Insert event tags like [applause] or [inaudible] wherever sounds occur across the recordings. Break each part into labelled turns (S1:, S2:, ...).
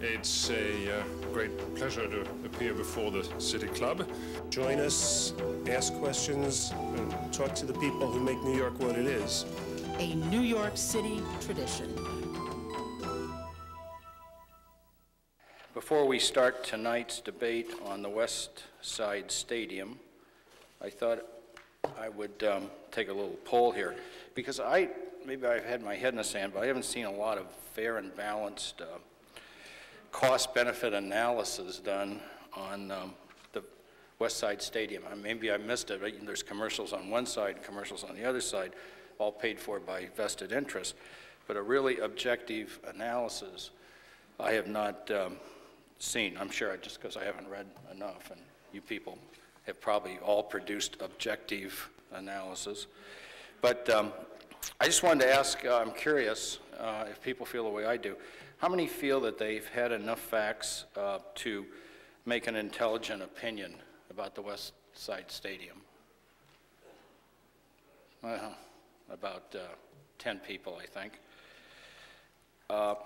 S1: It's a uh, great pleasure to appear before the City Club.
S2: Join us, ask questions, and talk to the people who make New York what it is.
S3: A New York City tradition.
S4: Before we start tonight's debate on the West Side Stadium, I thought I would um, take a little poll here, because I, maybe I've had my head in the sand, but I haven't seen a lot of fair and balanced uh, cost-benefit analysis done on um, the West Side Stadium. Uh, Maybe I missed it, but there's commercials on one side, commercials on the other side, all paid for by vested interests. But a really objective analysis, I have not um, seen. I'm sure just because I haven't read enough, and you people have probably all produced objective analysis. But um, I just wanted to ask, uh, I'm curious uh, if people feel the way I do. How many feel that they've had enough facts uh, to make an intelligent opinion about the West Side Stadium? Well, about uh, 10 people, I think. Uh,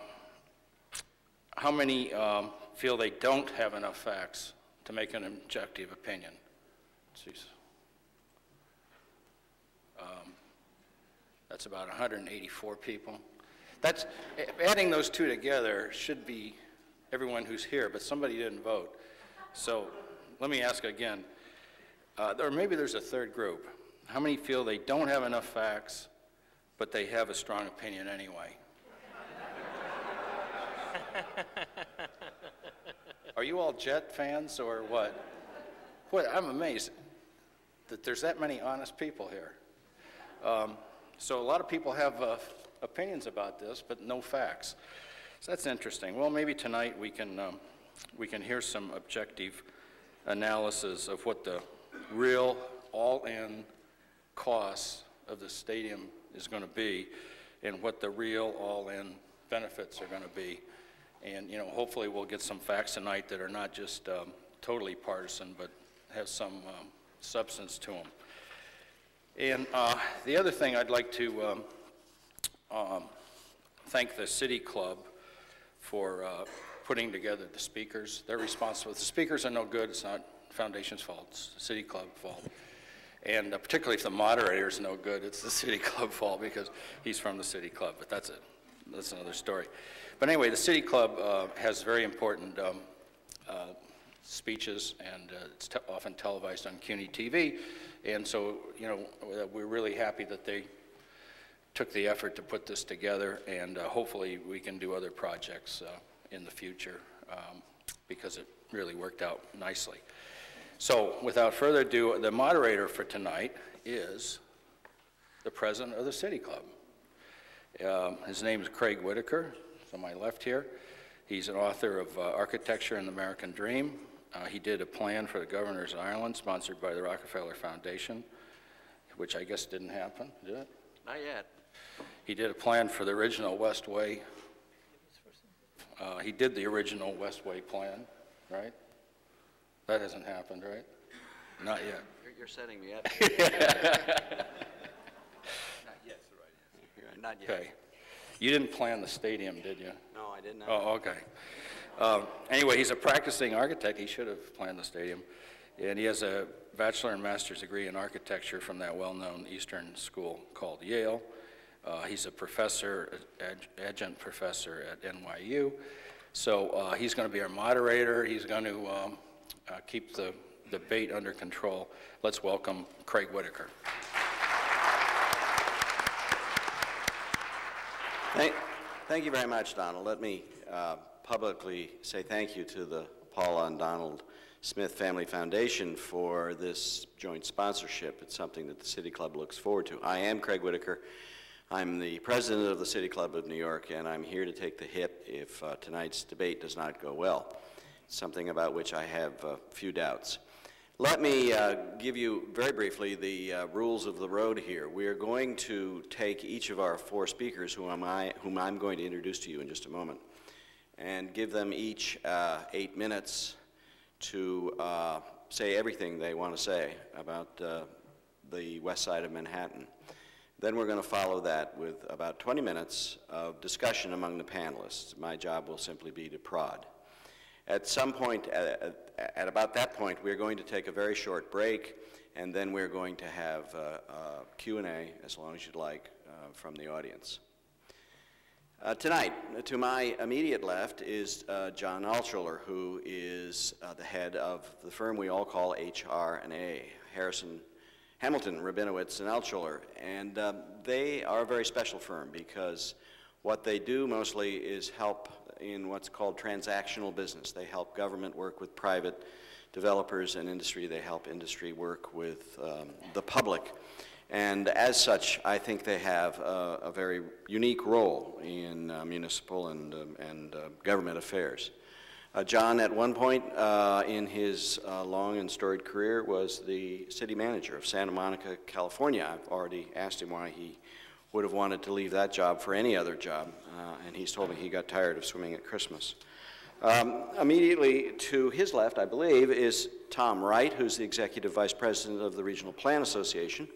S4: how many um, feel they don't have enough facts to make an objective opinion? Jeez. Um, that's about 184 people. That's, adding those two together should be everyone who's here, but somebody didn't vote. So let me ask again, uh, or maybe there's a third group. How many feel they don't have enough facts, but they have a strong opinion anyway? [laughs] Are you all Jet fans or what? Boy, I'm amazed that there's that many honest people here. Um, so a lot of people have uh, opinions about this, but no facts. So that's interesting. Well, maybe tonight we can, um, we can hear some objective analysis of what the real all-in cost of the stadium is going to be and what the real all-in benefits are going to be. And, you know, hopefully we'll get some facts tonight that are not just um, totally partisan, but have some um, substance to them. And uh, the other thing I'd like to um, thank the City Club for uh, putting together the speakers. They're responsible. The speakers are no good, it's not Foundation's fault, it's the City Club fault. And uh, particularly if the moderator is no good, it's the [laughs] City Club fault because he's from the City Club, but that's it. That's another story. But anyway, the City Club uh, has very important um, uh, speeches, and uh, it's te often televised on CUNY TV. And so, you know, we're really happy that they took the effort to put this together, and uh, hopefully we can do other projects uh, in the future um, because it really worked out nicely. So without further ado, the moderator for tonight is the president of the City Club. Um, his name is Craig Whitaker, on my left here. He's an author of uh, Architecture and the American Dream. Uh, he did a plan for the Governor's Island, sponsored by the Rockefeller Foundation, which I guess didn't happen, did it?
S5: Not yet.
S4: He did a plan for the original Westway. Uh, he did the original Westway plan, right? That hasn't happened, right? Not yet.
S5: You're, you're setting me up. [laughs] Not yet, right Not yet.
S4: Okay. You didn't plan the stadium, did you?
S5: No, I did not.
S4: Oh, okay. Um, anyway, he's a practicing architect. He should have planned the stadium. And he has a bachelor and master's degree in architecture from that well-known Eastern school called Yale. Uh, he's a professor, ad, adjunct professor at NYU. So uh, he's going to be our moderator. He's going to um, uh, keep the debate under control. Let's welcome Craig Whitaker.
S5: Thank, thank you very much, Donald. Let me uh, publicly say thank you to the Paula and Donald Smith Family Foundation for this joint sponsorship. It's something that the City Club looks forward to. I am Craig Whitaker. I'm the president of the City Club of New York, and I'm here to take the hit if uh, tonight's debate does not go well, something about which I have a few doubts. Let me uh, give you very briefly the uh, rules of the road here. We are going to take each of our four speakers, whom, I, whom I'm going to introduce to you in just a moment, and give them each uh, eight minutes to uh, say everything they want to say about uh, the west side of Manhattan. Then we're going to follow that with about 20 minutes of discussion among the panelists. My job will simply be to prod. At some point, at, at, about that point, we're going to take a very short break, and then we're going to have Q&A, as long as you'd like, uh, from the audience. Uh, tonight, to my immediate left is uh, John Alschuler, who is uh, the head of the firm we all call HR&A, Harrison, Hamilton, Rabinowitz, and Alschuler. And uh, they are a very special firm because what they do mostly is help in what's called transactional business. They help government work with private developers and industry. They help industry work with um, the public. And as such, I think they have a, a very unique role in uh, municipal and, um, and uh, government affairs. Uh, John, at one point uh, in his uh, long and storied career, was the city manager of Santa Monica, California. I've already asked him why he would have wanted to leave that job for any other job, uh, and he's told me he got tired of swimming at Christmas. Um, immediately to his left, I believe, is Tom Wright, who's the Executive Vice President of the Regional Plan Association.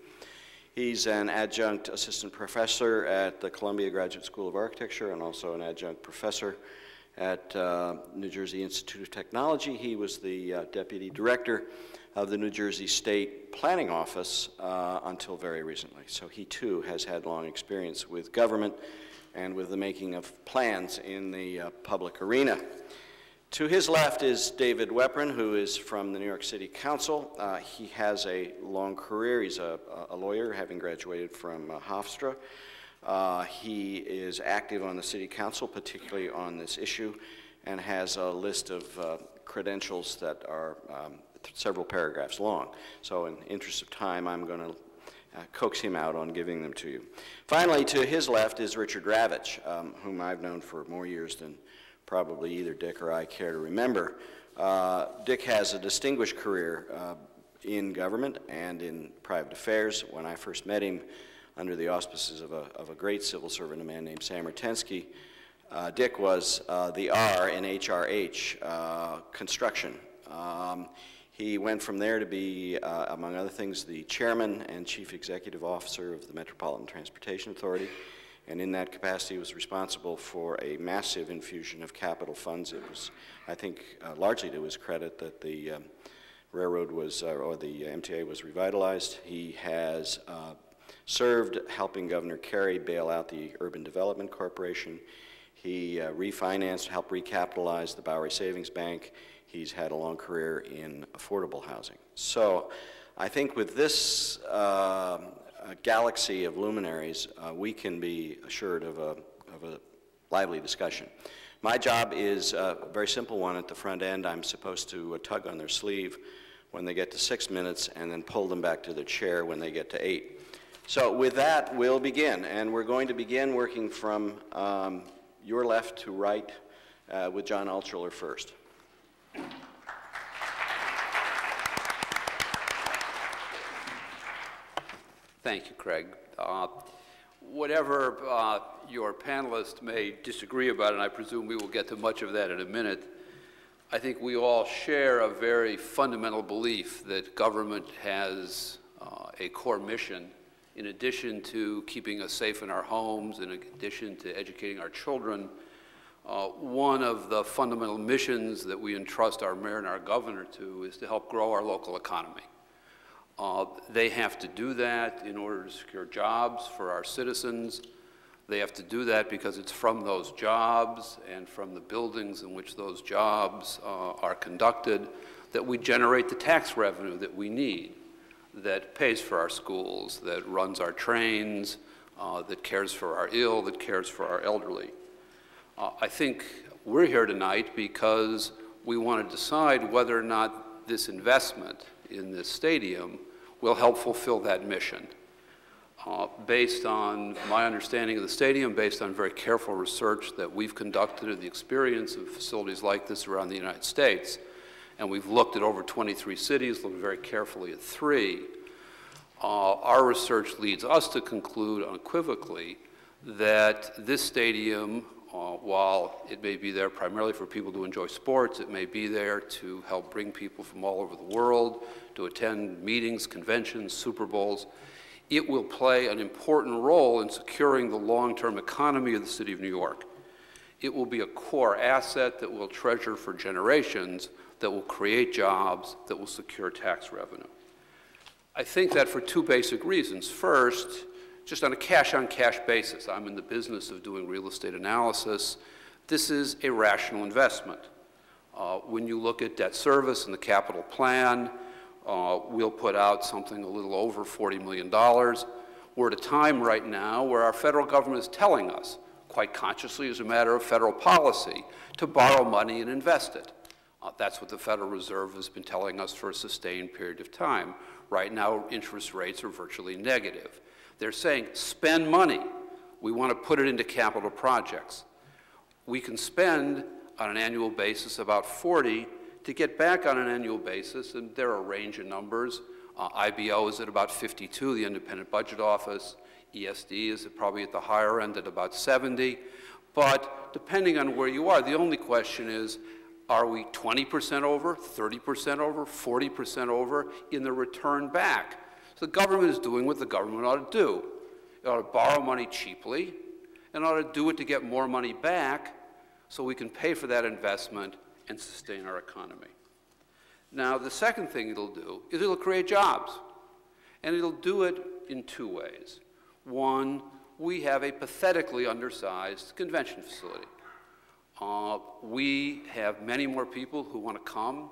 S5: He's an adjunct assistant professor at the Columbia Graduate School of Architecture and also an adjunct professor at uh, New Jersey Institute of Technology. He was the uh, deputy director of the New Jersey State Planning Office uh, until very recently. So he too has had long experience with government and with the making of plans in the uh, public arena. To his left is David Weprin, who is from the New York City Council. Uh, he has a long career. He's a, a lawyer, having graduated from uh, Hofstra. Uh, he is active on the City Council, particularly on this issue, and has a list of uh, credentials that are um, several paragraphs long. So in interest of time, I'm going to uh, coax him out on giving them to you. Finally, to his left is Richard Ravitch, um, whom I've known for more years than probably either Dick or I care to remember. Uh, Dick has a distinguished career uh, in government and in private affairs. When I first met him under the auspices of a, of a great civil servant, a man named Sam Rutensky, uh, Dick was uh, the R in HRH, uh, construction. Um, he went from there to be, uh, among other things, the chairman and chief executive officer of the Metropolitan Transportation Authority and in that capacity was responsible for a massive infusion of capital funds. It was, I think, uh, largely to his credit that the um, railroad was, uh, or the MTA was revitalized. He has served helping Governor Carey bail out the Urban Development Corporation. He uh, refinanced, helped recapitalize the Bowery Savings Bank. He's had a long career in affordable housing. So I think with this uh, galaxy of luminaries, uh, we can be assured of a, of a lively discussion. My job is a very simple one at the front end. I'm supposed to uh, tug on their sleeve when they get to six minutes and then pull them back to the chair when they get to eight. So with that, we'll begin. And we're going to begin working from um, your left to right uh, with John Alschuler first.
S6: Thank you, Craig. Uh, whatever uh, your panelists may disagree about, and I presume we will get to much of that in a minute, I think we all share a very fundamental belief that government has uh, a core mission in addition to keeping us safe in our homes, in addition to educating our children, uh, one of the fundamental missions that we entrust our mayor and our governor to is to help grow our local economy. Uh, they have to do that in order to secure jobs for our citizens. They have to do that because it's from those jobs and from the buildings in which those jobs uh, are conducted that we generate the tax revenue that we need, that pays for our schools, that runs our trains, uh, that cares for our ill, that cares for our elderly. Uh, I think we're here tonight because we want to decide whether or not this investment in this stadium will help fulfill that mission. Uh, based on my understanding of the stadium, based on very careful research that we've conducted of the experience of facilities like this around the United States, and we've looked at over 23 cities, looked very carefully at three, uh, our research leads us to conclude unequivocally that this stadium, uh, while it may be there primarily for people to enjoy sports, it may be there to help bring people from all over the world to attend meetings, conventions, Super Bowls. It will play an important role in securing the long-term economy of the city of New York. It will be a core asset that we'll treasure for generations, that will create jobs, that will secure tax revenue. I think that for two basic reasons. First, just on a cash-on-cash basis, I'm in the business of doing real estate analysis. This is a rational investment. Uh, when you look at debt service and the capital plan, uh, we'll put out something a little over $40 million. We're at a time right now where our federal government is telling us, quite consciously as a matter of federal policy, to borrow money and invest it. Uh, that's what the Federal Reserve has been telling us for a sustained period of time. Right now, interest rates are virtually negative. They're saying, spend money. We want to put it into capital projects. We can spend on an annual basis about 40 to get back on an annual basis, and there are a range of numbers. Uh, IBO is at about 52, the Independent Budget Office. ESD is probably at the higher end at about 70. But depending on where you are, the only question is, are we 20% over, 30% over, 40% over in the return back? So the government is doing what the government ought to do. It ought to borrow money cheaply, and ought to do it to get more money back so we can pay for that investment and sustain our economy. Now, the second thing it'll do is it'll create jobs. And it'll do it in two ways. One, we have a pathetically undersized convention facility. Uh, we have many more people who want to come,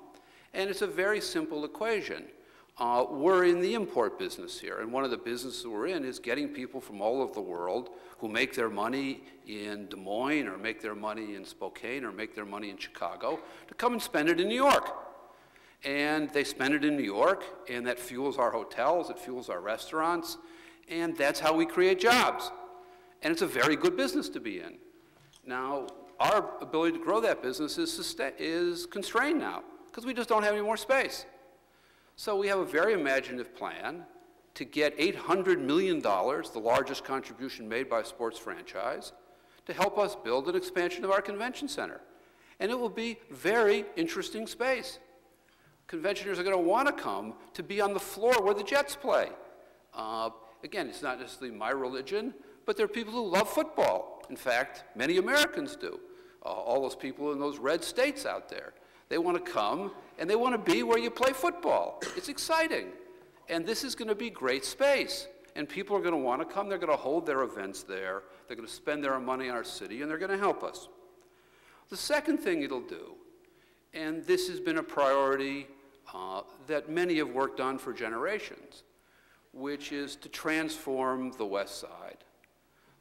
S6: and it's a very simple equation. Uh, we're in the import business here, and one of the businesses we're in is getting people from all over the world who make their money in Des Moines or make their money in Spokane or make their money in Chicago to come and spend it in New York. And they spend it in New York, and that fuels our hotels, it fuels our restaurants, and that's how we create jobs. And it's a very good business to be in. Now, our ability to grow that business is, is constrained now because we just don't have any more space. So we have a very imaginative plan to get $800 million, the largest contribution made by a sports franchise, to help us build an expansion of our convention center. And it will be very interesting space. Conventioners are going to want to come to be on the floor where the Jets play. Uh, again, it's not necessarily my religion, but there are people who love football. In fact, many Americans do. Uh, all those people in those red states out there. They want to come and they want to be where you play football. It's exciting. And this is going to be great space. And people are going to want to come. They're going to hold their events there. They're going to spend their money on our city, and they're going to help us. The second thing it'll do, and this has been a priority uh, that many have worked on for generations, which is to transform the West Side.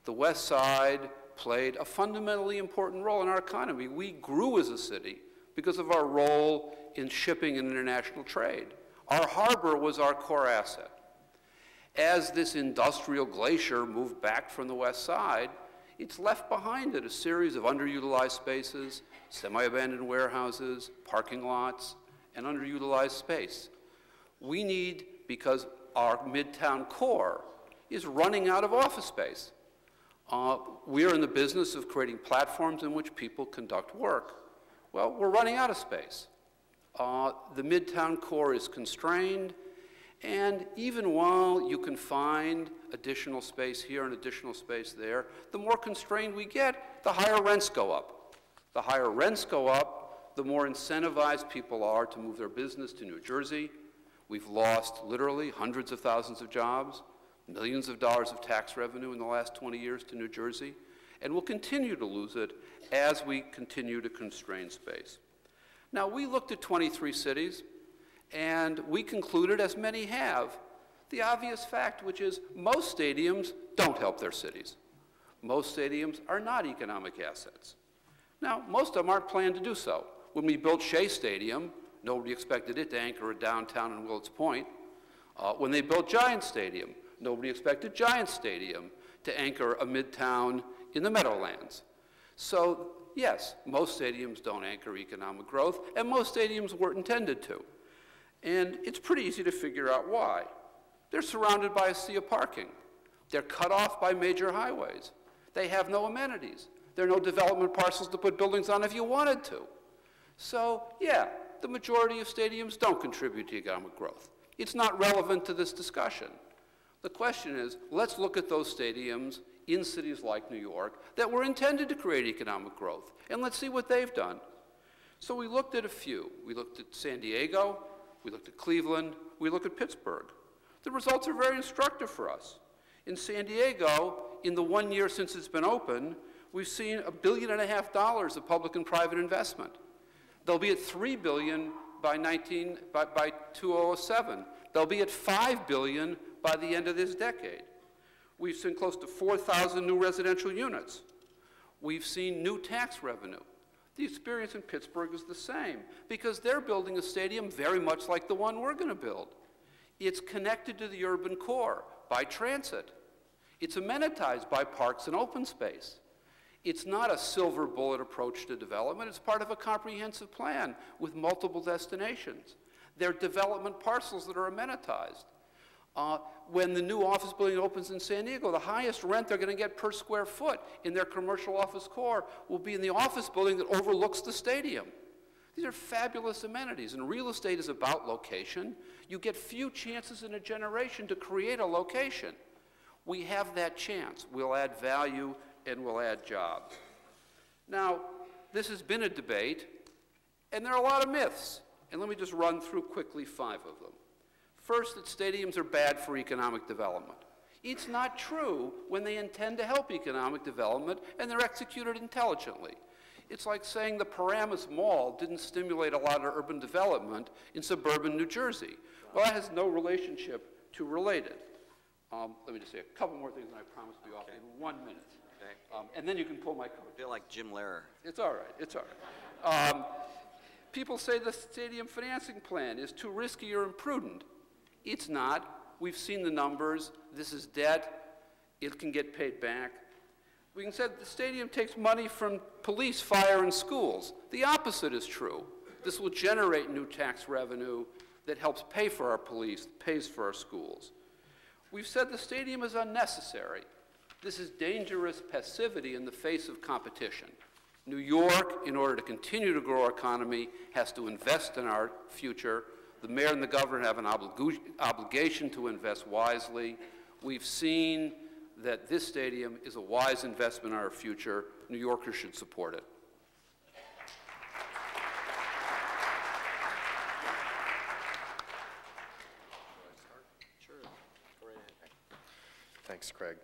S6: The West Side played a fundamentally important role in our economy. We grew as a city because of our role in shipping and international trade. Our harbor was our core asset. As this industrial glacier moved back from the west side, it's left behind it a series of underutilized spaces, semi-abandoned warehouses, parking lots, and underutilized space. We need, because our midtown core is running out of office space. Uh, we are in the business of creating platforms in which people conduct work. Well, we're running out of space. Uh, the Midtown core is constrained, and even while you can find additional space here and additional space there, the more constrained we get, the higher rents go up. The higher rents go up, the more incentivized people are to move their business to New Jersey. We've lost literally hundreds of thousands of jobs, millions of dollars of tax revenue in the last 20 years to New Jersey, and we'll continue to lose it as we continue to constrain space. Now, we looked at 23 cities, and we concluded, as many have, the obvious fact, which is most stadiums don't help their cities. Most stadiums are not economic assets. Now, most of them aren't planned to do so. When we built Shea Stadium, nobody expected it to anchor a downtown in Willets Point. Uh, when they built Giant Stadium, nobody expected Giant Stadium to anchor a midtown in the Meadowlands. So yes, most stadiums don't anchor economic growth, and most stadiums weren't intended to. And it's pretty easy to figure out why. They're surrounded by a sea of parking. They're cut off by major highways. They have no amenities. There are no development parcels to put buildings on if you wanted to. So, yeah, the majority of stadiums don't contribute to economic growth. It's not relevant to this discussion. The question is, let's look at those stadiums in cities like New York that were intended to create economic growth, and let's see what they've done. So we looked at a few. We looked at San Diego, we looked at Cleveland, we looked at Pittsburgh. The results are very instructive for us. In San Diego, in the one year since it's been open, we've seen a billion and a half dollars of public and private investment. They'll be at three billion by 19 by, by 2007. They'll be at five billion by the end of this decade. We've seen close to 4,000 new residential units. We've seen new tax revenue. The experience in Pittsburgh is the same because they're building a stadium very much like the one we're going to build. It's connected to the urban core by transit. It's amenitized by parks and open space. It's not a silver bullet approach to development. It's part of a comprehensive plan with multiple destinations. They're development parcels that are amenitized. Uh, when the new office building opens in San Diego, the highest rent they're going to get per square foot in their commercial office core will be in the office building that overlooks the stadium. These are fabulous amenities, and real estate is about location. You get few chances in a generation to create a location. We have that chance. We'll add value and we'll add jobs. Now, this has been a debate, and there are a lot of myths. And let me just run through quickly five of them. First, that stadiums are bad for economic development. It's not true when they intend to help economic development and they're executed intelligently. It's like saying the Paramus Mall didn't stimulate a lot of urban development in suburban New Jersey. Well, that has no relationship to related. Um, let me just say a couple more things, and I promise to be off in one minute.
S5: Okay.
S6: Um, and then you can pull my coat.
S5: I feel like Jim Lehrer.
S6: It's all right. It's all right. Um, people say the stadium financing plan is too risky or imprudent. It's not. We've seen the numbers. This is debt. It can get paid back. We can say the stadium takes money from police, fire, and schools. The opposite is true. This will generate new tax revenue that helps pay for our police, pays for our schools. We've said the stadium is unnecessary. This is dangerous passivity in the face of competition. New York, in order to continue to grow our economy, has to invest in our future the mayor and the governor have an obligu obligation to invest wisely. We've seen that this stadium is a wise investment in our future. New Yorkers should support it.
S7: Thanks, Craig.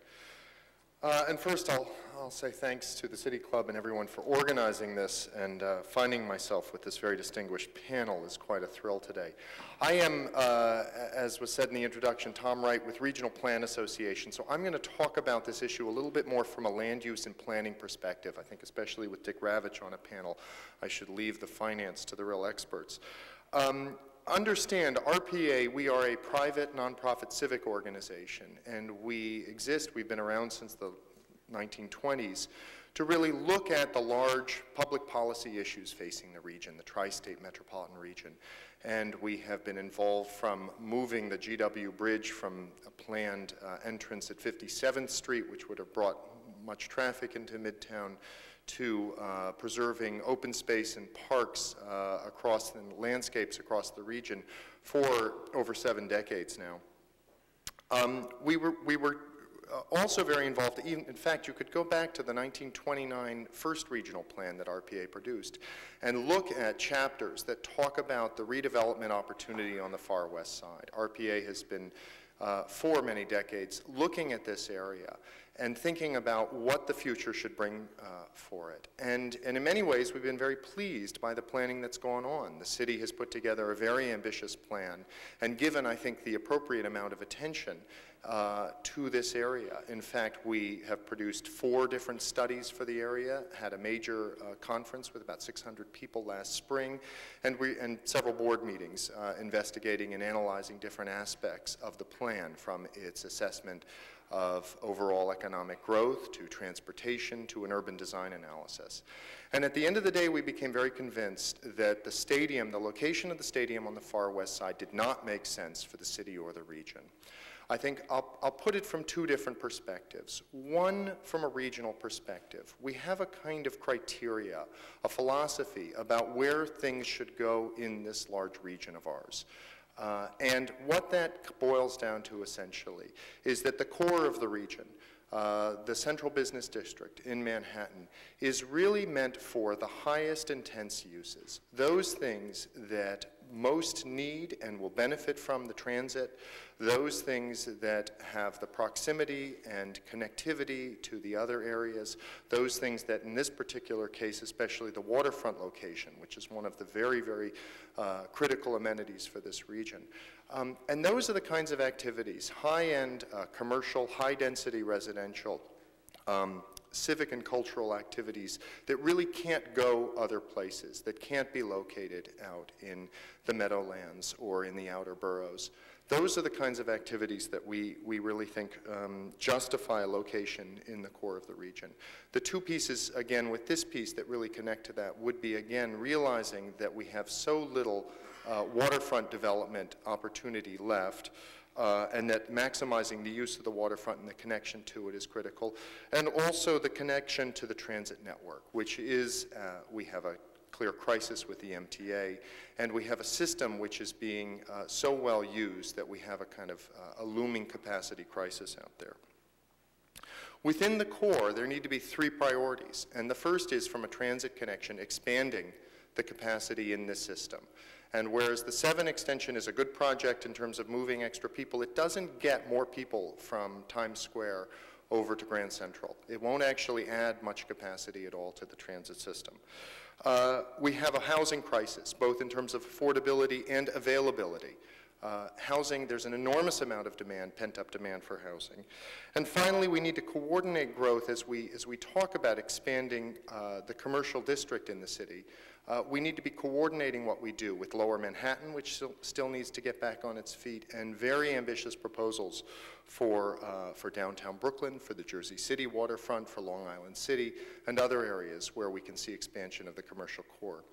S7: Uh, and first, I'll, I'll say thanks to the City Club and everyone for organizing this, and uh, finding myself with this very distinguished panel is quite a thrill today. I am, uh, as was said in the introduction, Tom Wright with Regional Plan Association, so I'm going to talk about this issue a little bit more from a land use and planning perspective. I think especially with Dick Ravitch on a panel, I should leave the finance to the real experts. Um, understand, RPA, we are a private nonprofit civic organization, and we exist, we've been around since the 1920s, to really look at the large public policy issues facing the region, the tri-state metropolitan region. And we have been involved from moving the GW Bridge from a planned uh, entrance at 57th Street, which would have brought much traffic into Midtown, to uh, preserving open space and parks uh, across and landscapes across the region for over seven decades now. Um, we were, we were uh, also very involved, even, in fact, you could go back to the 1929 first regional plan that RPA produced and look at chapters that talk about the redevelopment opportunity on the far west side. RPA has been uh, for many decades looking at this area and thinking about what the future should bring uh, for it. And, and in many ways, we've been very pleased by the planning that's gone on. The city has put together a very ambitious plan and given, I think, the appropriate amount of attention uh, to this area. In fact, we have produced four different studies for the area, had a major uh, conference with about 600 people last spring, and, we, and several board meetings uh, investigating and analyzing different aspects of the plan from its assessment of overall economic growth to transportation to an urban design analysis. And at the end of the day, we became very convinced that the stadium, the location of the stadium on the far west side did not make sense for the city or the region. I think I'll, I'll, put it from two different perspectives. One, from a regional perspective. We have a kind of criteria, a philosophy about where things should go in this large region of ours. Uh, and what that boils down to essentially is that the core of the region, uh, the central business district in Manhattan, is really meant for the highest intense uses, those things that most need and will benefit from the transit, those things that have the proximity and connectivity to the other areas, those things that in this particular case, especially the waterfront location, which is one of the very, very uh, critical amenities for this region. Um, and those are the kinds of activities, high-end uh, commercial, high-density residential, um, civic and cultural activities that really can't go other places, that can't be located out in the meadowlands or in the outer boroughs. Those are the kinds of activities that we, we really think um, justify a location in the core of the region. The two pieces, again, with this piece that really connect to that would be, again, realizing that we have so little uh, waterfront development opportunity left, uh, and that maximizing the use of the waterfront and the connection to it is critical. And also the connection to the transit network, which is, uh, we have a clear crisis with the MTA, and we have a system which is being uh, so well used that we have a kind of uh, a looming capacity crisis out there. Within the core, there need to be three priorities, and the first is from a transit connection, expanding the capacity in this system. And whereas the 7 extension is a good project in terms of moving extra people, it doesn't get more people from Times Square over to Grand Central. It won't actually add much capacity at all to the transit system. Uh, we have a housing crisis, both in terms of affordability and availability. Uh, housing, there's an enormous amount of demand, pent-up demand for housing. And finally, we need to coordinate growth as we, as we talk about expanding uh, the commercial district in the city. Uh, we need to be coordinating what we do with Lower Manhattan, which still, still needs to get back on its feet, and very ambitious proposals for, uh, for downtown Brooklyn, for the Jersey City waterfront, for Long Island City, and other areas where we can see expansion of the commercial core.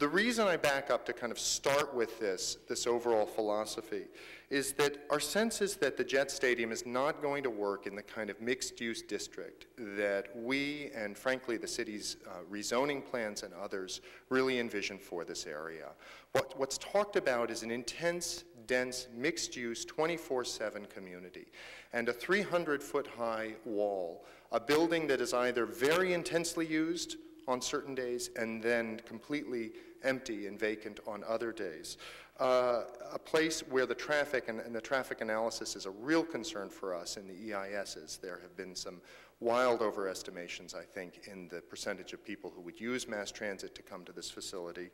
S7: The reason I back up to kind of start with this, this overall philosophy, is that our sense is that the Jet Stadium is not going to work in the kind of mixed-use district that we, and frankly the city's uh, rezoning plans and others, really envision for this area. What, what's talked about is an intense, dense, mixed-use, 24-7 community, and a 300-foot high wall, a building that is either very intensely used on certain days and then completely empty and vacant on other days. Uh, a place where the traffic and, and, the traffic analysis is a real concern for us in the EISs. There have been some wild overestimations, I think, in the percentage of people who would use mass transit to come to this facility.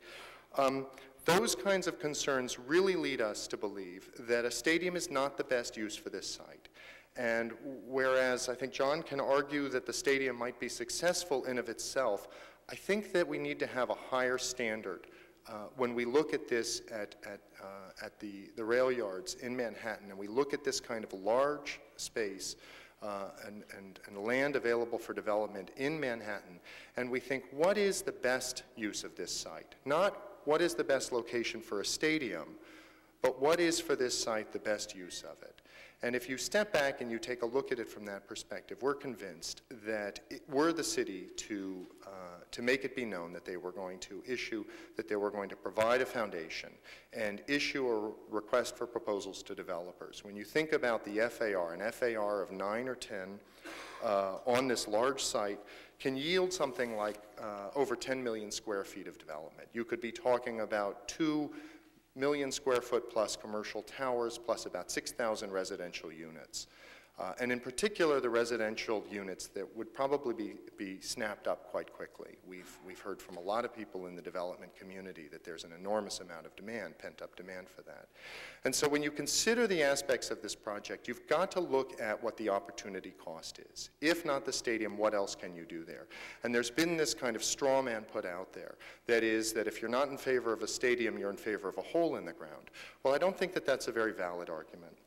S7: Um, those kinds of concerns really lead us to believe that a stadium is not the best use for this site. And whereas I think John can argue that the stadium might be successful in of itself, I think that we need to have a higher standard uh, when we look at this at, at, uh, at the, the rail yards in Manhattan and we look at this kind of large space uh, and, and, and land available for development in Manhattan, and we think, what is the best use of this site? Not what is the best location for a stadium, but what is for this site the best use of it? And if you step back and you take a look at it from that perspective, we're convinced that it, were the city to, uh, to make it be known that they were going to issue, that they were going to provide a foundation and issue a request for proposals to developers. When you think about the FAR, an FAR of nine or 10 uh, on this large site can yield something like uh, over 10 million square feet of development. You could be talking about two million square foot plus commercial towers plus about 6,000 residential units. Uh, and in particular, the residential units that would probably be, be snapped up quite quickly. We've, we've heard from a lot of people in the development community that there's an enormous amount of demand, pent-up demand for that. And so when you consider the aspects of this project, you've got to look at what the opportunity cost is. If not the stadium, what else can you do there? And there's been this kind of straw man put out there, that is that if you're not in favor of a stadium, you're in favor of a hole in the ground. Well, I don't think that that's a very valid argument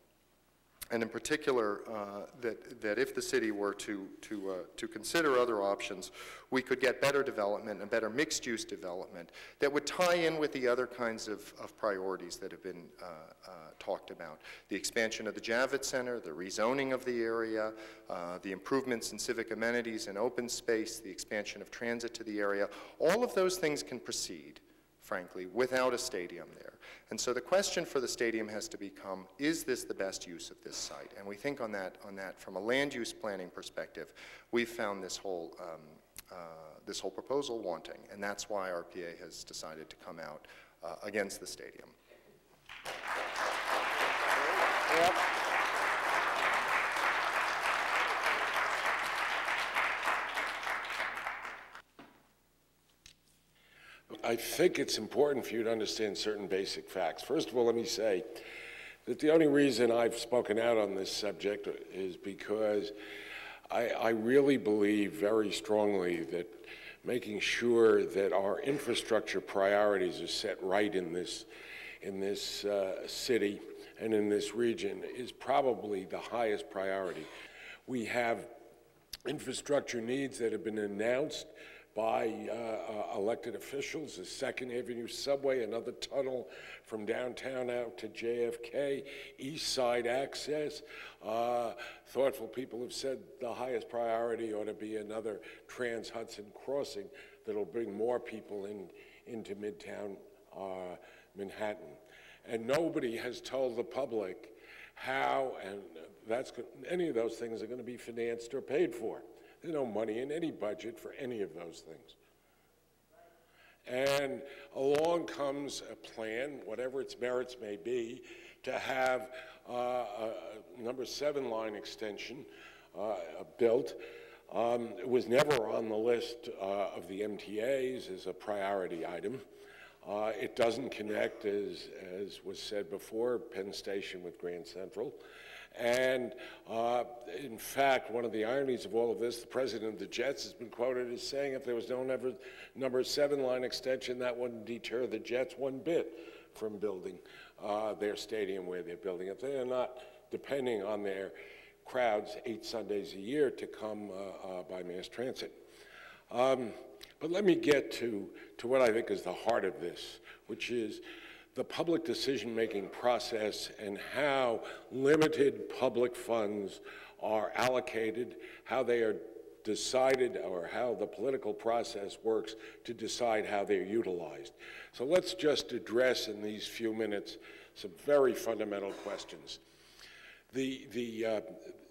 S7: and in particular, uh, that, that if the city were to, to, uh, to consider other options, we could get better development and better mixed-use development that would tie in with the other kinds of, of priorities that have been uh, uh talked about. The expansion of the Javits Center, the rezoning of the area, uh, the improvements in civic amenities and open space, the expansion of transit to the area, all of those things can proceed frankly, without a stadium there. And so the question for the stadium has to become, is this the best use of this site? And we think on that, on that from a land use planning perspective, we've found this whole, um, uh, this whole proposal wanting, and that's why RPA has decided to come out uh, against the stadium.
S8: I think it's important for you to understand certain basic facts. First of all, let me say that the only reason I've spoken out on this subject is because I, I really believe very strongly that making sure that our infrastructure priorities are set right in this, in this uh, city and in this region is probably the highest priority. We have infrastructure needs that have been announced by uh, uh, elected officials, a Second Avenue subway, another tunnel from downtown out to JFK, East Side access. Uh, thoughtful people have said the highest priority ought to be another Trans-Hudson crossing that'll bring more people in, into Midtown uh, Manhattan. And nobody has told the public how and that's any of those things are going to be financed or paid for. There's no money in any budget for any of those things. And along comes a plan, whatever its merits may be, to have uh, a number seven line extension uh, built. Um, it was never on the list uh, of the MTAs as a priority item. Uh, it doesn't connect, as, as was said before, Penn Station with Grand Central. And uh, in fact, one of the ironies of all of this, the president of the Jets has been quoted as saying if there was no number, number seven line extension, that wouldn't deter the Jets one bit from building uh, their stadium where they're building it. They're not depending on their crowds eight Sundays a year to come uh, uh by mass transit. Um, but let me get to, to what I think is the heart of this, which is the public decision-making process and how limited public funds are allocated, how they are decided or how the political process works to decide how they're utilized. So let's just address in these few minutes some very fundamental questions. The, the, uh,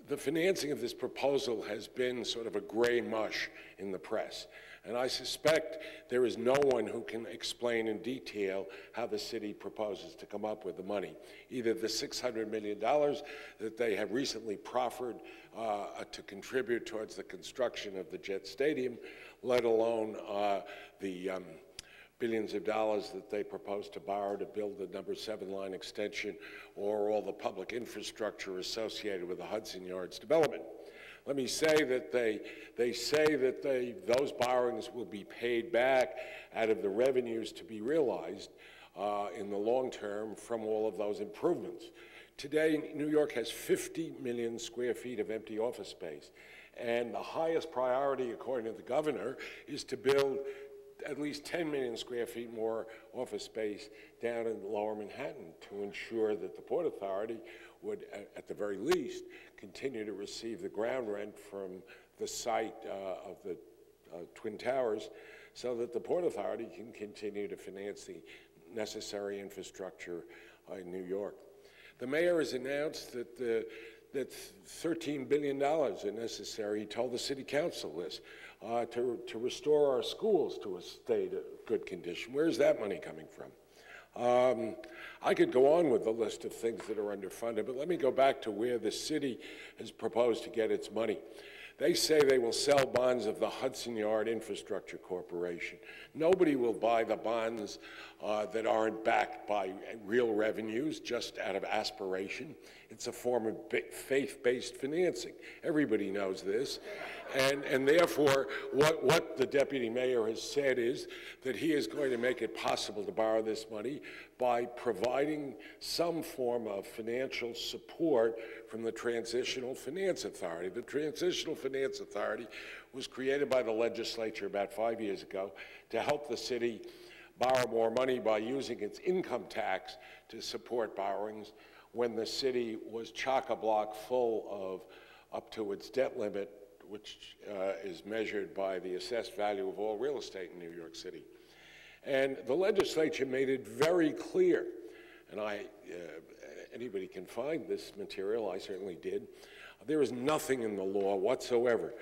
S8: the financing of this proposal has been sort of a gray mush in the press. And I suspect there is no one who can explain in detail how the city proposes to come up with the money. Either the $600 million that they have recently proffered uh, to contribute towards the construction of the Jet Stadium, let alone uh, the um, billions of dollars that they propose to borrow to build the number seven line extension or all the public infrastructure associated with the Hudson Yards development. Let me say that they, they say that they, those borrowings will be paid back out of the revenues to be realized uh, in the long term from all of those improvements. Today, New York has 50 million square feet of empty office space. And the highest priority, according to the governor, is to build at least 10 million square feet more office space down in lower Manhattan to ensure that the Port Authority would, at the very least, continue to receive the ground rent from the site uh, of the uh, Twin Towers so that the Port Authority can continue to finance the necessary infrastructure uh, in New York. The mayor has announced that, the, that $13 billion are necessary. He told the city council this uh, to, to restore our schools to a state of good condition. Where's that money coming from? Um, I could go on with the list of things that are underfunded, but let me go back to where the city has proposed to get its money. They say they will sell bonds of the Hudson Yard Infrastructure Corporation. Nobody will buy the bonds uh, that aren't backed by real revenues, just out of aspiration. It's a form of faith-based financing. Everybody knows this. And, and therefore, what, what the deputy mayor has said is that he is going to make it possible to borrow this money by providing some form of financial support from the Transitional Finance Authority. The Transitional Finance Authority was created by the legislature about five years ago to help the city borrow more money by using its income tax to support borrowings when the city was chock-a-block full of up to its debt limit, which uh, is measured by the assessed value of all real estate in New York City. And the legislature made it very clear, and I, uh, anybody can find this material, I certainly did. There is nothing in the law whatsoever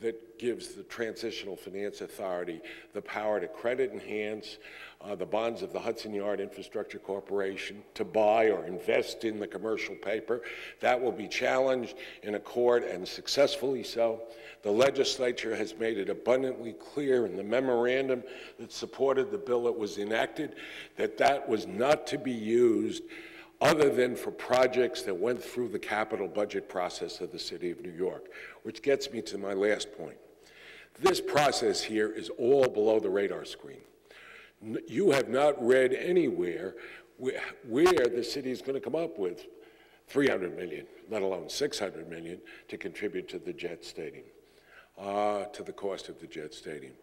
S8: that gives the Transitional Finance Authority the power to credit enhance uh, the bonds of the Hudson Yard Infrastructure Corporation, to buy or invest in the commercial paper. That will be challenged in a court and successfully so. The legislature has made it abundantly clear in the memorandum that supported the bill that was enacted that that was not to be used other than for projects that went through the capital budget process of the City of New York, which gets me to my last point. This process here is all below the radar screen. You have not read anywhere where, the city is going to come up with 300 million, let alone 600 million, to contribute to the Jet Stadium, uh, to the cost of the Jet Stadium.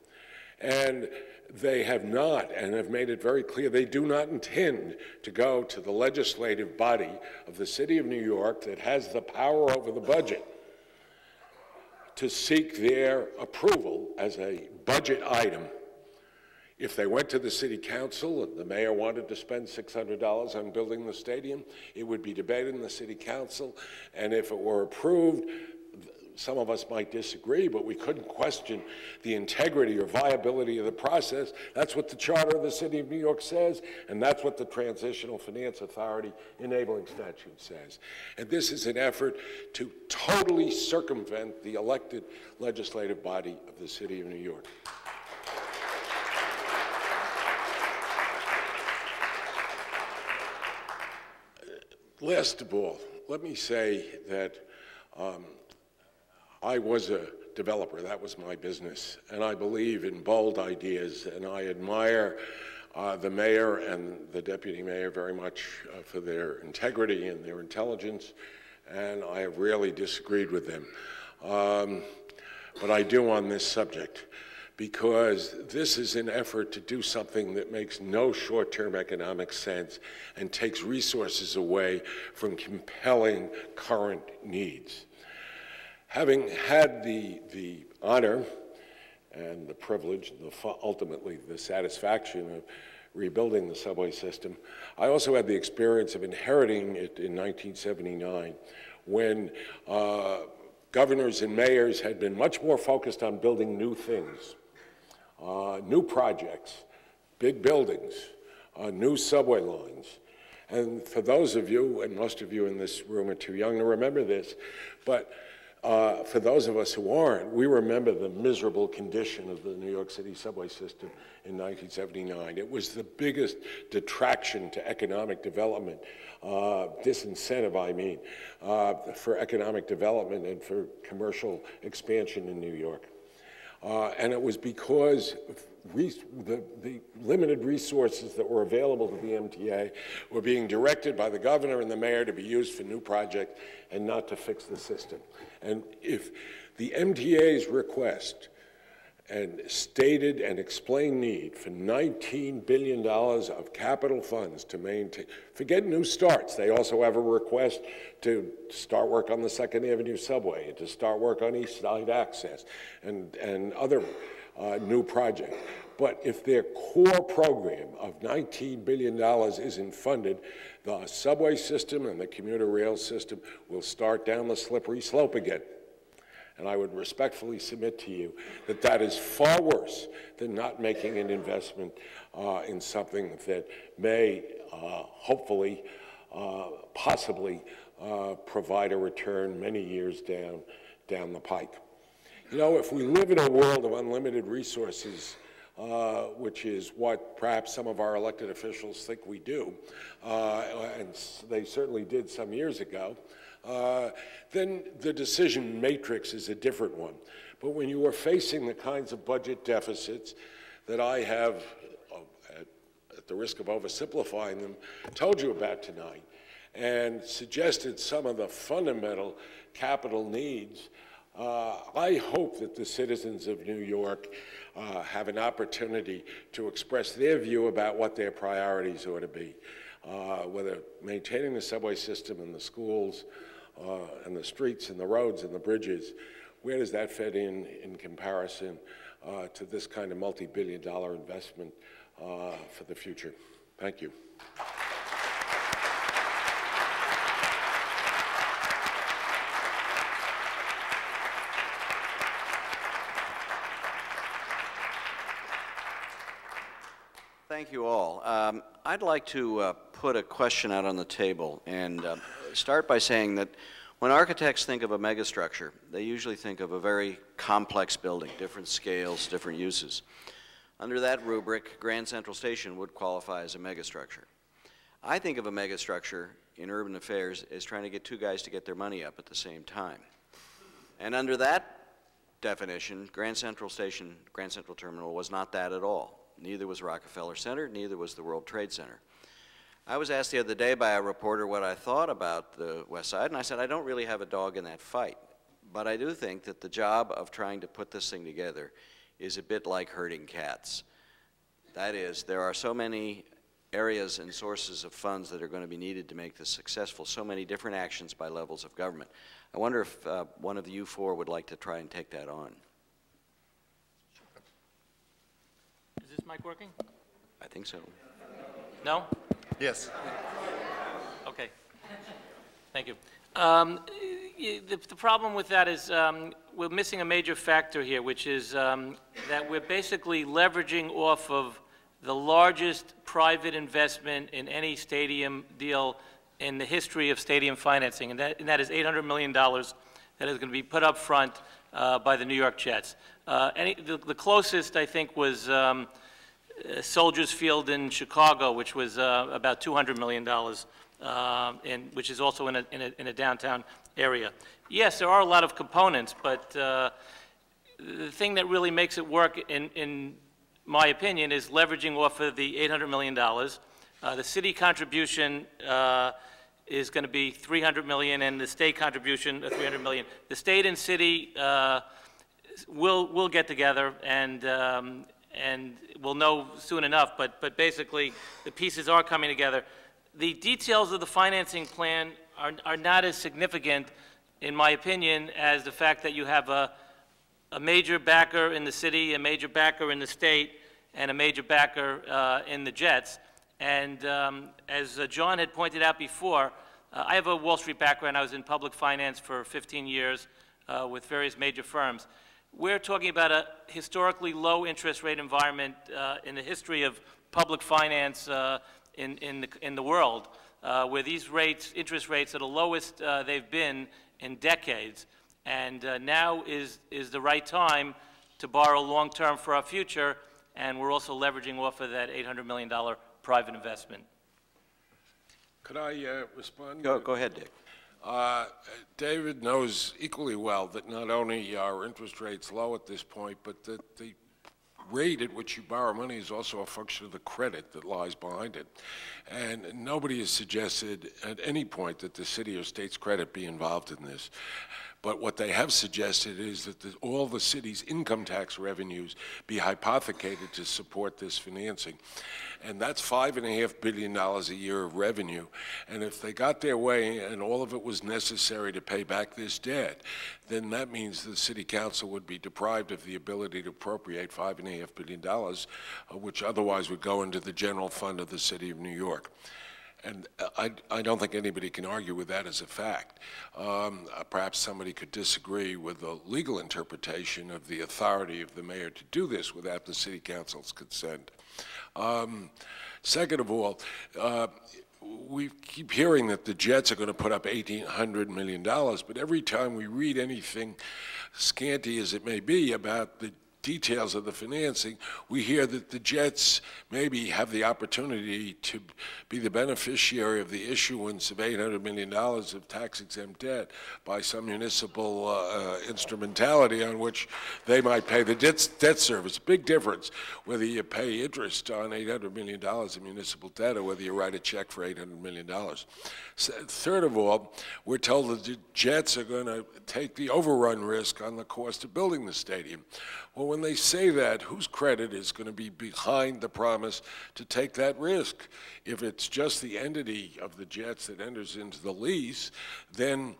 S8: And they have not, and have made it very clear, they do not intend to go to the legislative body of the City of New York that has the power over the budget to seek their approval as a budget item. If they went to the city council and the mayor wanted to spend $600 on building the stadium, it would be debated in the city council, and if it were approved, some of us might disagree, but we couldn't question the integrity or viability of the process. That's what the Charter of the City of New York says, and that's what the Transitional Finance Authority enabling statute says. And this is an effort to totally circumvent the elected legislative body of the City of New York. Last of all, let me say that um, I was a developer, that was my business, and I believe in bold ideas, and I admire uh, the mayor and the deputy mayor very much uh, for their integrity and their intelligence, and I have rarely disagreed with them. Um, but I do on this subject because this is an effort to do something that makes no short-term economic sense and takes resources away from compelling current needs. Having had the, the honor and the privilege, the, ultimately the satisfaction of rebuilding the subway system, I also had the experience of inheriting it in 1979 when uh, governors and mayors had been much more focused on building new things, uh, new projects, big buildings, uh, new subway lines. And for those of you, and most of you in this room are too young to remember this, but uh, for those of us who aren't, we remember the miserable condition of the New York City subway system in 1979. It was the biggest detraction to economic development, uh, disincentive, I mean, uh, for economic development and for commercial expansion in New York. Uh, and it was because the, the, limited resources that were available to the MTA were being directed by the governor and the mayor to be used for new projects and not to fix the system. And if the MTA's request and stated and explained need for $19 billion of capital funds to maintain, forget new starts. They also have a request to start work on the Second Avenue subway, to start work on East Side Access, and, and other uh, new projects. But if their core program of $19 billion isn't funded, the subway system and the commuter rail system will start down the slippery slope again. And I would respectfully submit to you that that is far worse than not making an investment uh, in something that may uh, hopefully, uh, possibly uh, provide a return many years down, down the pike. You know, if we live in a world of unlimited resources, uh, which is what perhaps some of our elected officials think we do, uh, and they certainly did some years ago, uh, then the decision matrix is a different one. But when you are facing the kinds of budget deficits that I have, uh, at, at the risk of oversimplifying them, told you about tonight, and suggested some of the fundamental capital needs, uh, I hope that the citizens of New York uh, have an opportunity to express their view about what their priorities ought to be, uh, whether maintaining the subway system and the schools, uh, and the streets and the roads and the bridges, where does that fit in in comparison uh, to this kind of multi-billion dollar investment uh, for the future. Thank you.
S5: Thank you all. Um, I'd like to uh, put a question out on the table and uh, start by saying that when architects think of a megastructure, they usually think of a very complex building, different scales, different uses. Under that rubric, Grand Central Station would qualify as a megastructure. I think of a megastructure in urban affairs as trying to get two guys to get their money up at the same time. And under that definition, Grand Central Station, Grand Central Terminal was not that at all. Neither was Rockefeller Center, neither was the World Trade Center. I was asked the other day by a reporter what I thought about the West Side, and I said, I don't really have a dog in that fight. But I do think that the job of trying to put this thing together is a bit like herding cats. That is, there are so many areas and sources of funds that are going to be needed to make this successful, so many different actions by levels of government. I wonder if uh, one of you four would like to try and take that on.
S9: Is this mic working?
S5: I think so.
S9: No?
S7: Yes.
S9: Okay. Thank you. Um, The the problem with that is um, we're missing a major factor here, which is um, that we're basically leveraging off of the largest private investment in any stadium deal in the history of stadium financing, and that and that is $800 million that is going to be put up front uh, by the New York Jets. Uh, any- The the closest, I think, was um, uh, Soldiers Field in Chicago, which was uh, about $200 million, um, and, which is also in a, in, a, in a downtown area. Yes, there are a lot of components, but uh, the thing that really makes it work, in, in my opinion, is leveraging off of the $800 million. Uh, the city contribution uh, is going to be 300 million, and the state contribution, uh, 300 million. The state and city uh, will will get together and um, and we'll know soon enough. But but basically, the pieces are coming together. The details of the financing plan are are not as significant, in my opinion, as the fact that you have a a major backer in the city, a major backer in the state, and a major backer uh, in the Jets. And um, as uh, John had pointed out before, uh, I have a Wall Street background. I was in public finance for 15 years uh, with various major firms. We're talking about a historically low interest rate environment uh, in the history of public finance uh, in, in, the, in the world, uh, where these rates, interest rates are the lowest uh, they've been in decades. And uh, now is, is the right time to borrow long term for our future, and we're also leveraging off of that $800 million private investment.
S8: Could I uh, respond?
S5: Go, go ahead, Dick.
S8: Uh, David knows equally well that not only are interest rates low at this point, but that the rate at which you borrow money is also a function of the credit that lies behind it. And nobody has suggested at any point that the city or state's credit be involved in this. But what they have suggested is that the, all the city's income tax revenues be hypothecated to support this financing. And that's five and a half billion dollars a year of revenue. And if they got their way and all of it was necessary to pay back this debt, then that means the city council would be deprived of the ability to appropriate five and a half billion dollars, uh, which otherwise would go into the general fund of the city of New York. And uh, I, I don't think anybody can argue with that as a fact. Um, uh, perhaps somebody could disagree with the legal interpretation of the authority of the mayor to do this without the city council's consent. Um, second of all, uh, we keep hearing that the Jets are going to put up $1,800 million, but every time we read anything, scanty as it may be, about the details of the financing, we hear that the Jets maybe have the opportunity to be the beneficiary of the issuance of $800 million of tax-exempt debt by some municipal uh, uh, instrumentality on which they might pay the debt, debt service. Big difference whether you pay interest on $800 million in municipal debt or whether you write a check for $800 million. So, third of all, we're told that the Jets are going to take the overrun risk on the cost of building the stadium. Well, when they say that, whose credit is going to be behind the promise to take that risk? If it's just the entity of the Jets that enters into the lease, then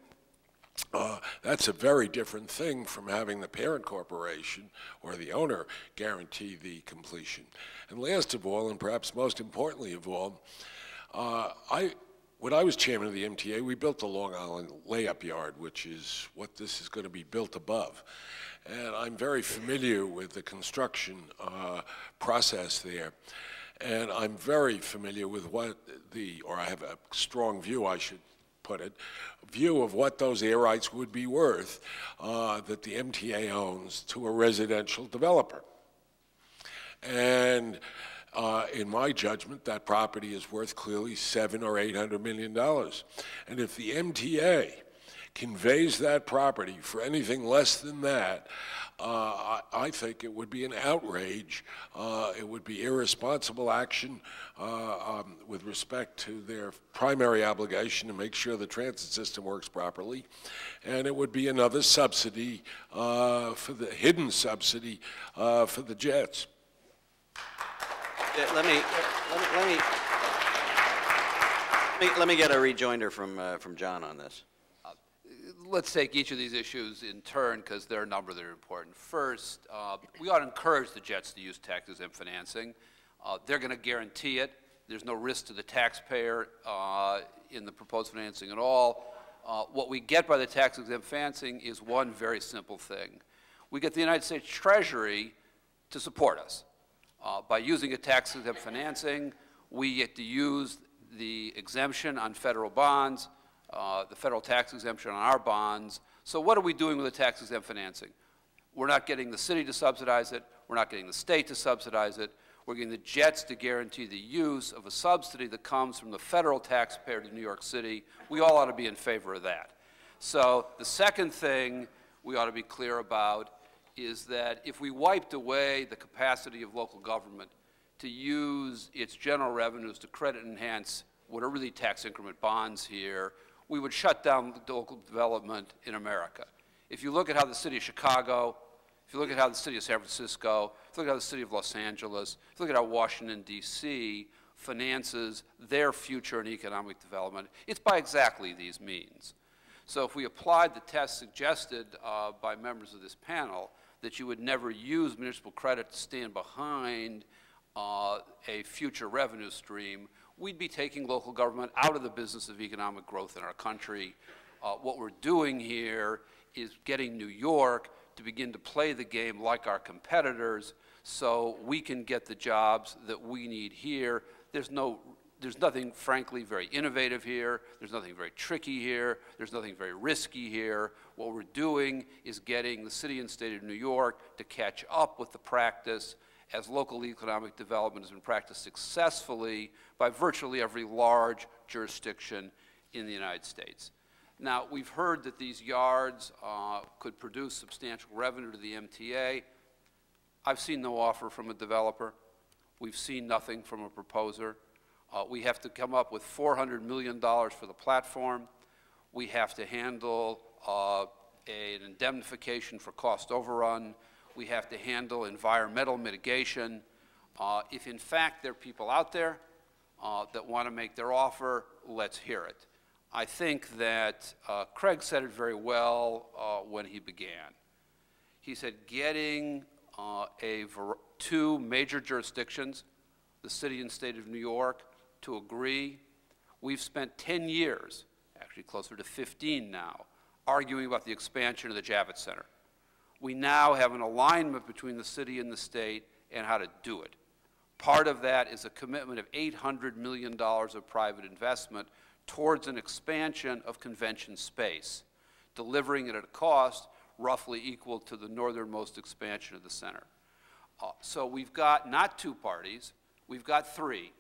S8: Uh, that's a very different thing from having the parent corporation or the owner guarantee the completion. And last of all, and perhaps most importantly of all, uh, I, when I was chairman of the MTA, we built the Long Island layup yard, which is what this is going to be built above. And I'm very familiar with the construction uh, process there. And I'm very familiar with what the, or I have a strong view, I should put it, view of what those air rights would be worth uh, that the MTA owns to a residential developer. And uh, in my judgment, that property is worth clearly seven or eight hundred million dollars. And if the MTA conveys that property for anything less than that, uh, I, I, think it would be an outrage. Uh, it would be irresponsible action uh, um, with respect to their primary obligation to make sure the transit system works properly. And it would be another subsidy uh, for the hidden subsidy uh, for the jets.
S5: Let me, let me, let me, let me, get a rejoinder from, uh, from John on this
S6: let's take each of these issues in turn because there are a number that are important. First, uh, we ought to encourage the Jets to use tax-exempt financing. Uh, they're going to guarantee it. There's no risk to the taxpayer uh, in the proposed financing at all. Uh, what we get by the tax-exempt financing is one very simple thing. We get the United States Treasury to support us. Uh, by using a tax-exempt financing, we get to use the exemption on federal bonds uh, the federal tax exemption on our bonds. So what are we doing with the tax exempt financing? We're not getting the city to subsidize it. We're not getting the state to subsidize it. We're getting the jets to guarantee the use of a subsidy that comes from the federal taxpayer to New York City. We all ought to be in favor of that. So the second thing we ought to be clear about is that if we wiped away the capacity of local government to use its general revenues to credit enhance what are really tax increment bonds here, we would shut down local development in America. If you look at how the city of Chicago, if you look at how the city of San Francisco, if you look at how the city of Los Angeles, if you look at how Washington, D.C. finances their future in economic development, it's by exactly these means. So if we applied the test suggested uh, by members of this panel, that you would never use municipal credit to stand behind uh, a future revenue stream, we'd be taking local government out of the business of economic growth in our country. Uh, what we're doing here is getting New York to begin to play the game like our competitors so we can get the jobs that we need here. There's no there's nothing, frankly, very innovative here. There's nothing very tricky here. There's nothing very risky here. What we're doing is getting the city and state of New York to catch up with the practice as local economic development has been practiced successfully by virtually every large jurisdiction in the United States. Now, we've heard that these yards uh, could produce substantial revenue to the MTA. I've seen no offer from a developer. We've seen nothing from a proposer. Uh, we have to come up with $400 million for the platform. We have to handle uh, an indemnification for cost overrun we have to handle environmental mitigation. Uh, if in fact there are people out there uh, that want to make their offer, let's hear it. I think that uh, Craig said it very well uh, when he began. He said getting uh, a two major jurisdictions, the city and state of New York, to agree. We've spent 10 years, actually closer to 15 now, arguing about the expansion of the Javits Center we now have an alignment between the city and the state and how to do it. Part of that is a commitment of $800 million of private investment towards an expansion of convention space, delivering it at a cost roughly equal to the northernmost expansion of the center. Uh, so we've got not two parties, we've got three.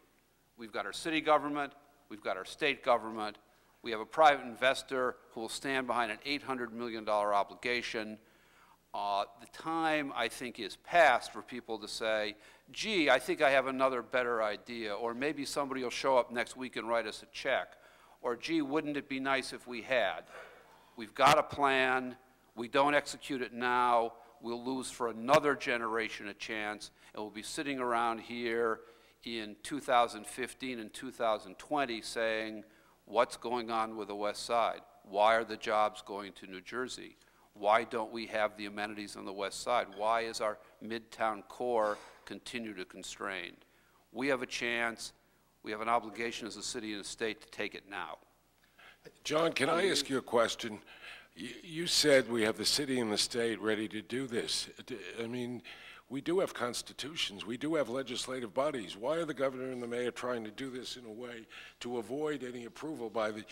S6: We've got our city government, we've got our state government, we have a private investor who will stand behind an $800 million obligation uh, the time, I think, is past for people to say, gee, I think I have another better idea, or maybe somebody will show up next week and write us a check, or gee, wouldn't it be nice if we had? We've got a plan, we don't execute it now, we'll lose for another generation a chance, and we'll be sitting around here in 2015 and 2020 saying, what's going on with the West Side? Why are the jobs going to New Jersey? Why don't we have the amenities on the west side? Why is our midtown core continue to constrained? We have a chance, we have an obligation as a city and a state to take it now.
S8: John, can I ask you a question? You, you said we have the city and the state ready to do this. I mean, we do have constitutions, we do have legislative bodies. Why are the governor and the mayor trying to do this in a way to avoid any approval by the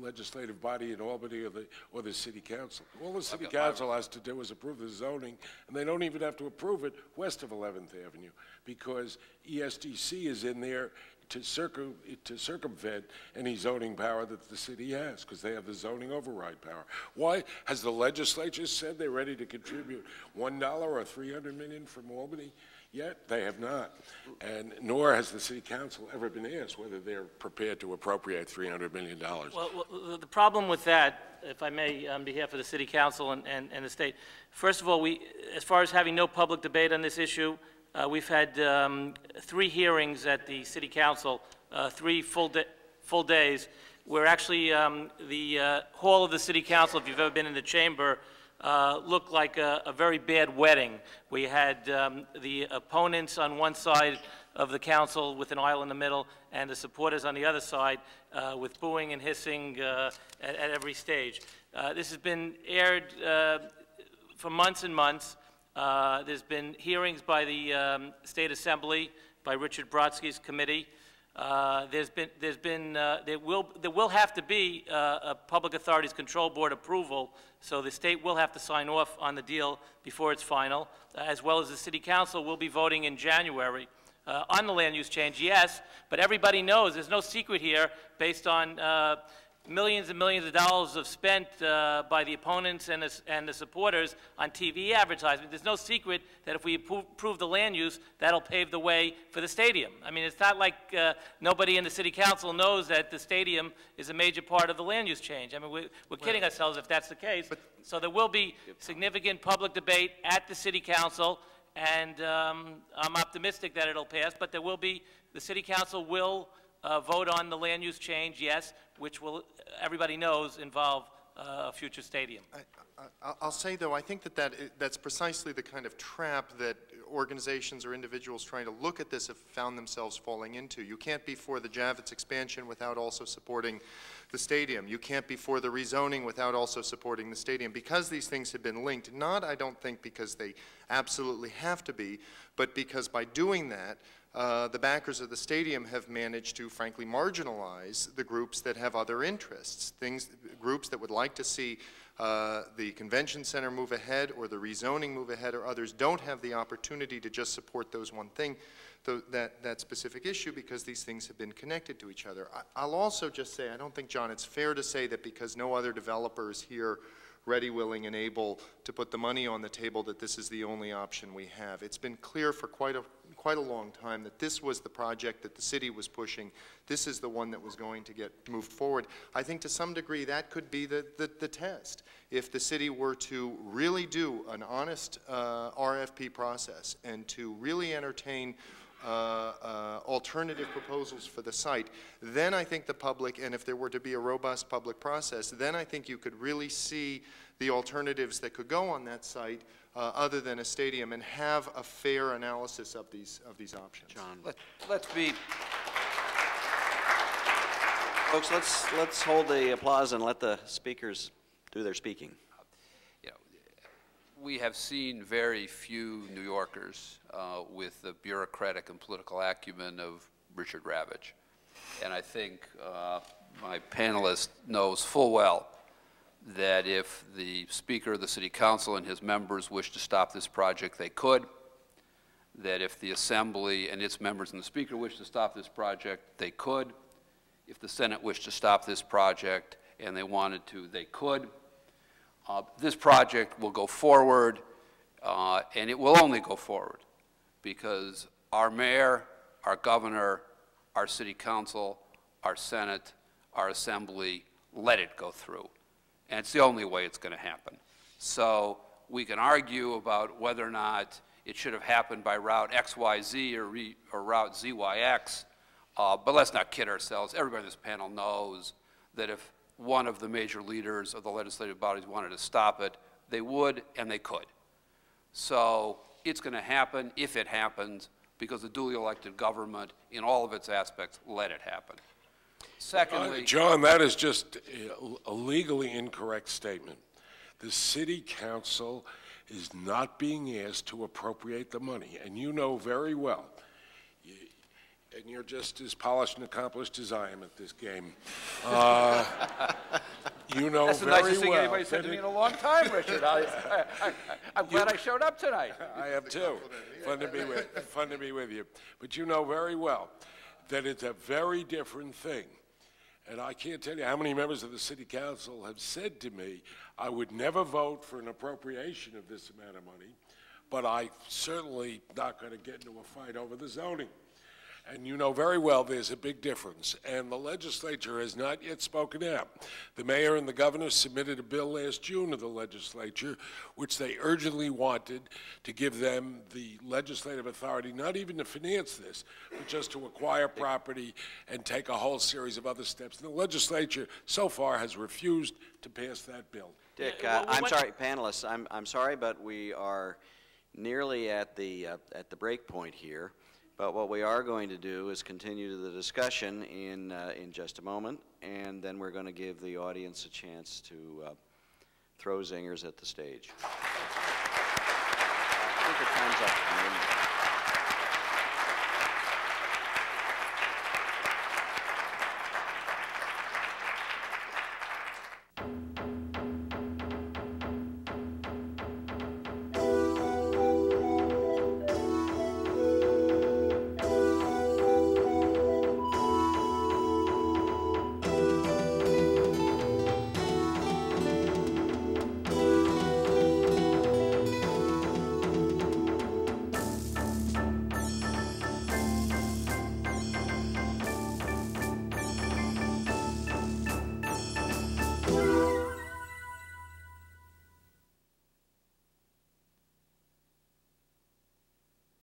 S8: legislative body in Albany or the, or the city council? All the city council has to do is approve the zoning, and they don't even have to approve it west of 11th Avenue, because ESDC is in there to circum, to circumvent any zoning power that the city has, because they have the zoning override power. Why, has the legislature said they're ready to contribute one dollar or three hundred million from Albany? Yet, they have not. And nor has the city council ever been asked whether they're prepared to appropriate three hundred million dollars.
S9: Well, well, the- the problem with that, if I may, on behalf of the city council and, and, and the state, first of all, we, as far as having no public debate on this issue, uh, we've had, um, three hearings at the city council, uh, three full full days, where actually, um, the, uh, hall of the city council, if you've ever been in the chamber, uh, looked like a, a very bad wedding. We had, um, the opponents on one side of the council with an aisle in the middle, and the supporters on the other side uh, with booing and hissing uh, at, at every stage. Uh, This has been aired for months and months. There's been hearings by the um, State Assembly, by Richard Brodsky's committee. Uh, There's been, there's been, uh, there will, there will have to be uh, a Public Authorities Control Board approval, so the state will have to sign off on the deal before it's final, as well as the city council will be voting in January. Uh, on the land use change, yes, but everybody knows, there's no secret here, based on uh, millions and millions of dollars of spent uh, by the opponents and the, and the supporters on TV advertisement. There's no secret that if we approve the land use, that'll pave the way for the stadium. I mean, it's not like uh, nobody in the city council knows that the stadium is a major part of the land use change. I mean, we're, we're kidding ourselves if that's the case. So there will be significant public debate at the city council, and um, I'm optimistic that it'll pass, but there will be, the city council will uh, vote on the land use change, yes, which will, everybody knows, involve uh, a future stadium.
S7: I- I- I'll say, though, I think that that, that's precisely the kind of trap that organizations or individuals trying to look at this have found themselves falling into. You can't be for the Javits expansion without also supporting the stadium. You can't be for the rezoning without also supporting the stadium. Because these things have been linked, not, I don't think, because they absolutely have to be, but because by doing that, uh, the backers of the stadium have managed to frankly marginalize the groups that have other interests, things, groups that would like to see uh, the convention center move ahead or the rezoning move ahead or others don't have the opportunity to just support those one thing, that, that specific issue because these things have been connected to each other. I, I'll also just say, I don't think, John, it's fair to say that because no other developer is here ready, willing, and able to put the money on the table, that this is the only option we have. It's been clear for quite a, quite a long time that this was the project that the city was pushing. This is the one that was going to get moved forward. I think to some degree that could be the, the, the test. If the city were to really do an honest uh, RFP process and to really entertain uh, uh, alternative proposals for the site, then I think the public, and if there were to be a robust public process, then I think you could really see the alternatives that could go on that site uh, other than a stadium and have a fair analysis of these, of these options.
S5: John.
S6: Let- Let's be,
S5: Folks, let's, let's hold the applause and let the speakers do their speaking.
S6: you know, we have seen very few New Yorkers uh, with the bureaucratic and political acumen of Richard Ravitch. And I think uh, my panelist knows full well that if the Speaker of the City Council and his members wish to stop this project, they could. That if the Assembly and its members and the Speaker wish to stop this project, they could. If the Senate wished to stop this project and they wanted to, they could. Uh, This project will go forward, uh, and it will only go forward because our mayor, our governor, our city council, our senate, our assembly let it go through. And it's the only way it's going to happen. So we can argue about whether or not it should have happened by Route XYZ or re- or Route ZYX, uh, but let's not kid ourselves. Everybody on this panel knows that if one of the major leaders of the legislative bodies wanted to stop it, they would and they could. So it's going to happen if it happens, because the duly elected government, in all of its aspects, let it happen. Secondly,
S8: Uh, John, that is just a- legally incorrect statement. The city council is not being asked to appropriate the money, and you know very well, and you're just as polished and accomplished as I am at this game. Uh, [laughs] You know
S6: that's the
S8: very
S6: nicest thing anybody said to me in a long time, Richard. I, I, I'm glad I showed up tonight.
S8: I am too. Fun to be with, fun to be with you. But you know very well that it's a very different thing. And I can't tell you how many members of the city council have said to me, I would never vote for an appropriation of this amount of money, but I'm certainly not going to get into a fight over the zoning. And you know very well there's a big difference, and the legislature has not yet spoken out. The mayor and the governor submitted a bill last June to the legislature, which they urgently wanted to give them the legislative authority, not even to finance this, but just to acquire property and take a whole series of other steps. And the legislature, so far, has refused to pass that bill.
S5: Dick, uh, I'm sorry, panelists, I'm, I'm sorry, but we are nearly at the, uh, at the break point here. But what we are going to do is continue the discussion in, uh, in just a moment, and then we're going to give the audience a chance to uh, throw zingers at the stage.